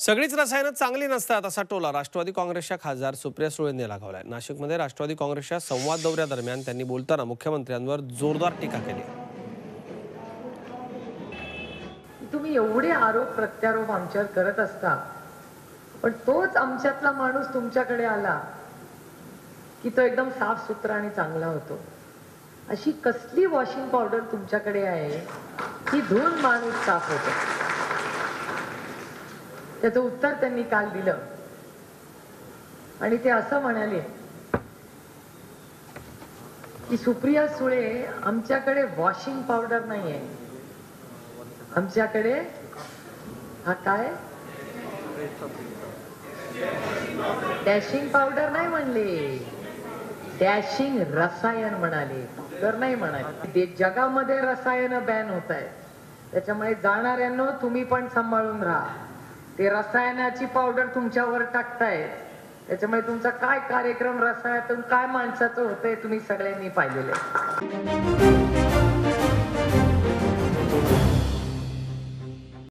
सगळीच रसायनं चांगली नसतात असा टोला राष्ट्रवादी काँग्रेसच्या खासदार सुप्रिया सुळेंनी लगावलाय. नाशिकमध्ये राष्ट्रवादी काँग्रेसच्या संवाद दौऱ्यादरम्यान त्यांनी बोलताना मुख्यमंत्र्यांवर जोरदार टीका केली. तुम्ही एवढे आरोप प्रत्यारोप आमच्यावर करत असता पण तोच आमच्यातला माणूस तुमच्याकडे आला की तो एकदम साफ सुथरा आणि चांगला होतो. अशी कसली वॉशिंग पावडर तुमच्याकडे आहे की धुवून माणूस साफ होतो. त्याचं उत्तर त्यांनी काल दिलं. आणि ते असं म्हणाले की सुप्रिया सुळे आमच्याकडे वॉशिंग पावडर नाही आहे आमच्याकडे हा काय? डॅशिंग पावडर नाही म्हणले. डॅशिंग रसायन म्हणाले. पावडर नाही म्हणाले. जगामध्ये रसायन बॅन होत आहे त्याच्यामुळे जाणाऱ्यांना तुम्ही पण सांभाळून राहा. ते रसायनाची पावडर तुमच्यावर टाकताय त्याच्यामुळे तुमचा काय कार्यक्रम रसायनातून काय माणसाचं होतंय तुम्ही सगळ्यांनी पाहिलेलं आहे.